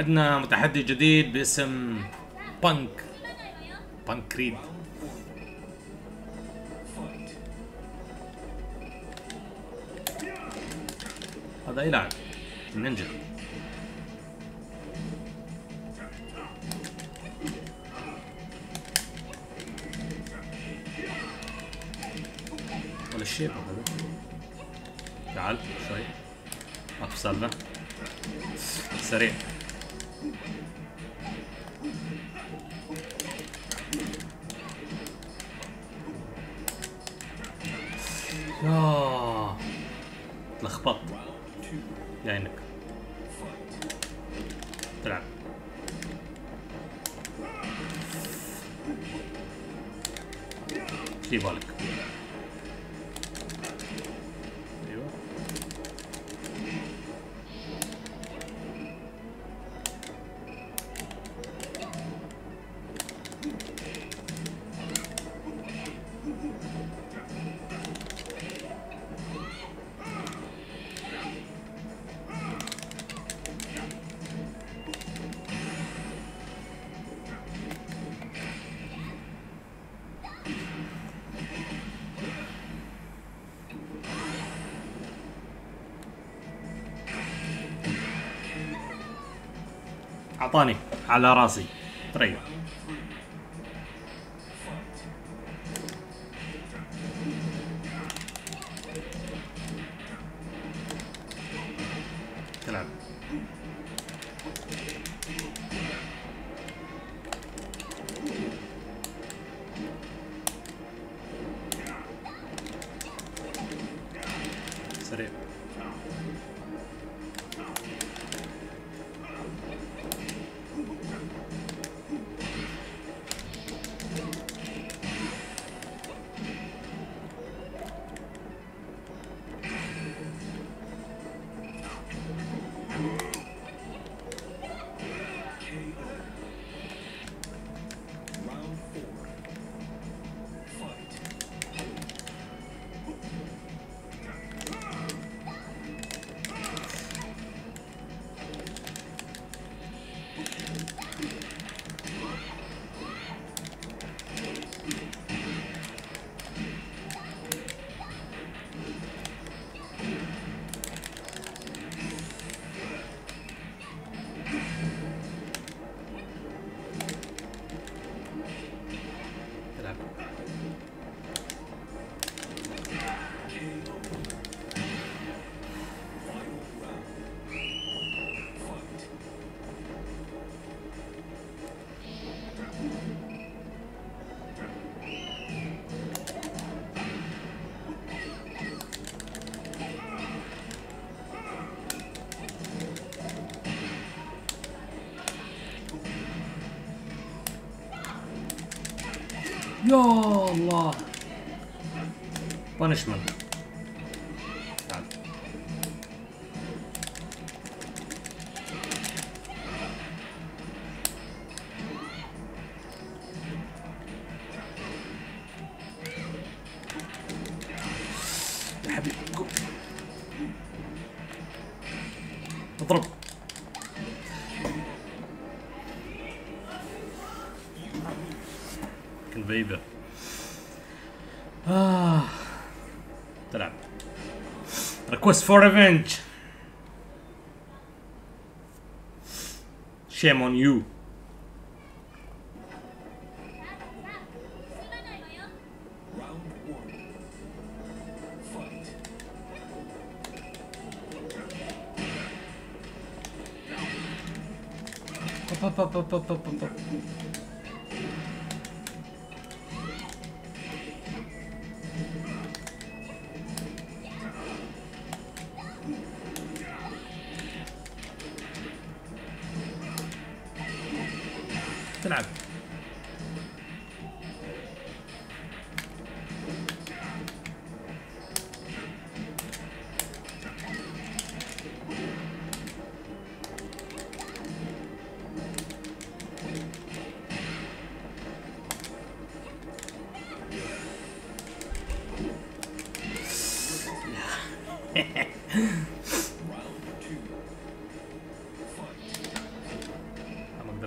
وعندنا متحدي جديد باسم بانك بانك كريد هذا اي لاعب ولا الشيب هذا تعال شوي. أفصلنا. سريع. لخبطت يعينك تلعب في أعطاني على راسي. طريق تلعب. سريع. Ya Allah. Punishment. كنت بعيدة آه. تلعب request for revenge shame on you Up, up, up,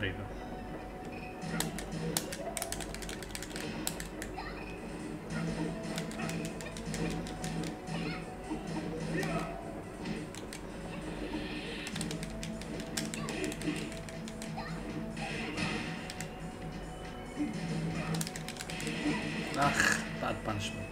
Ah, Ach, bad punishment.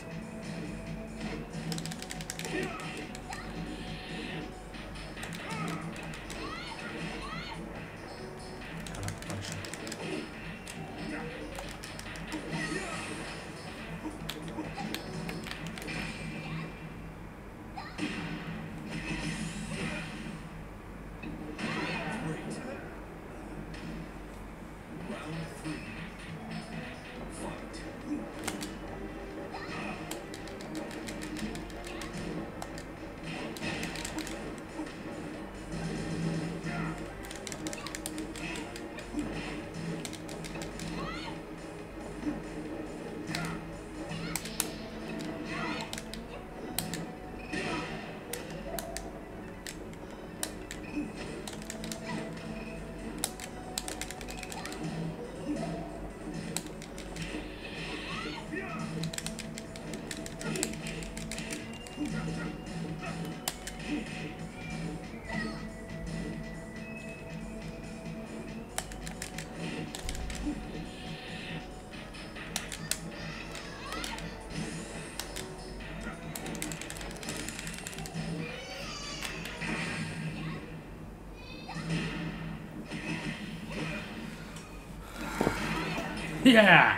Yeah!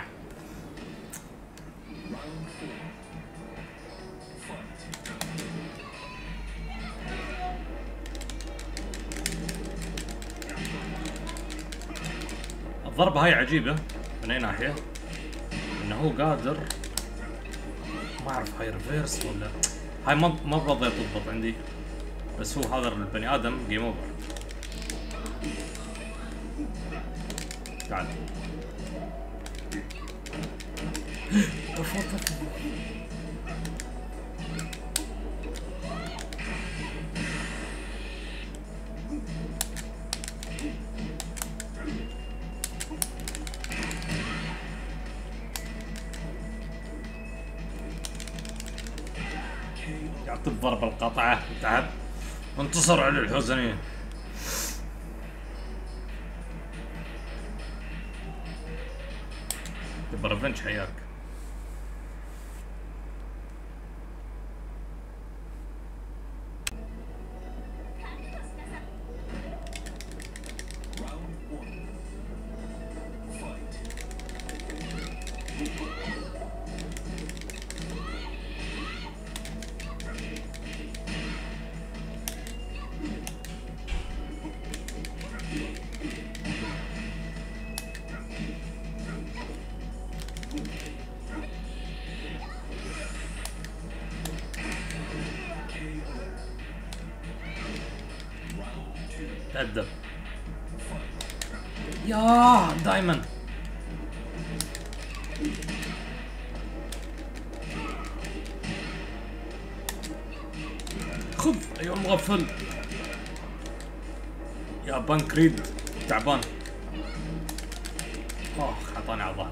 الضربة هاي عجيبة من أي ناحية؟ إنه هو قادر ما أعرف هاي reverse ولا هاي ما ما تضبط عندي بس هو هذا البني آدم game over تعال يعطي الضربة القاطعة تعب. انتصر على الحزنية. يبقى ريفنج حياك تأدب يا دايما. خذ ايها المغفل يا بانك ريد. تعبان. آخ أعطاني على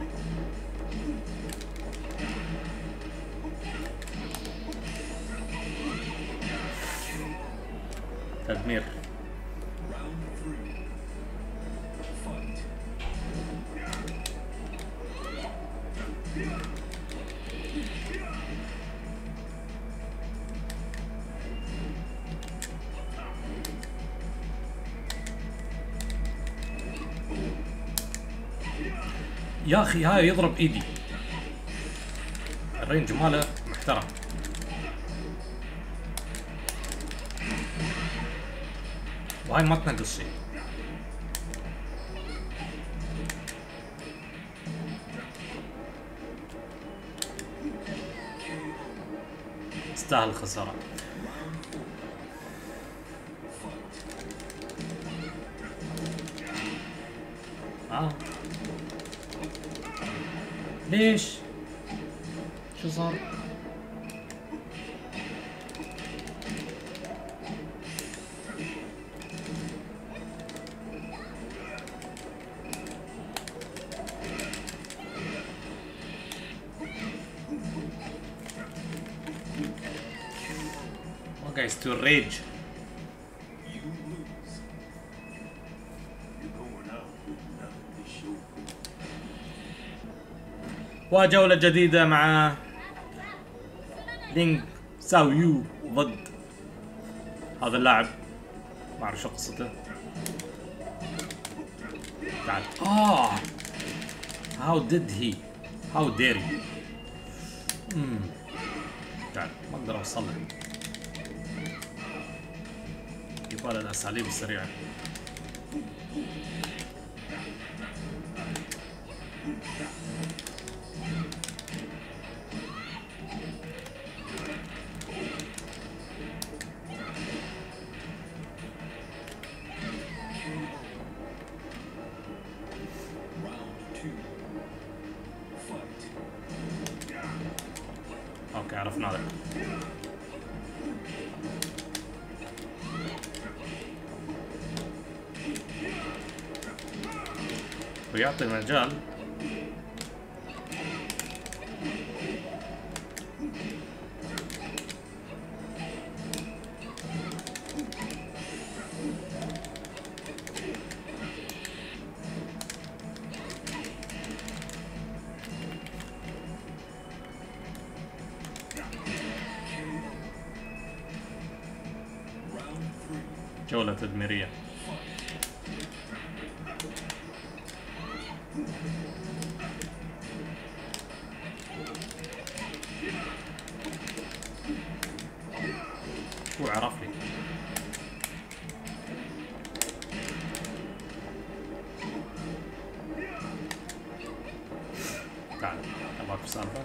تدمير. يا أخي هاي يضرب إيدي. الرينج ماله محترم وهاي ما تنقص شيء. تستاهل الخسارة. آه. Deixa. Deixa eu usar. Okay, it's too rage. وجولة جديدة مع لينك ساو يو ضد هذا اللاعب. ما أعرف شو قصته. تعال آه. how did he how dare he تعال ما أقدر أوصل له يبغى الاساليب السريعه We got them run. a jump. جولة تدميرية. هو عرف لي. تعال ابغاك سالفة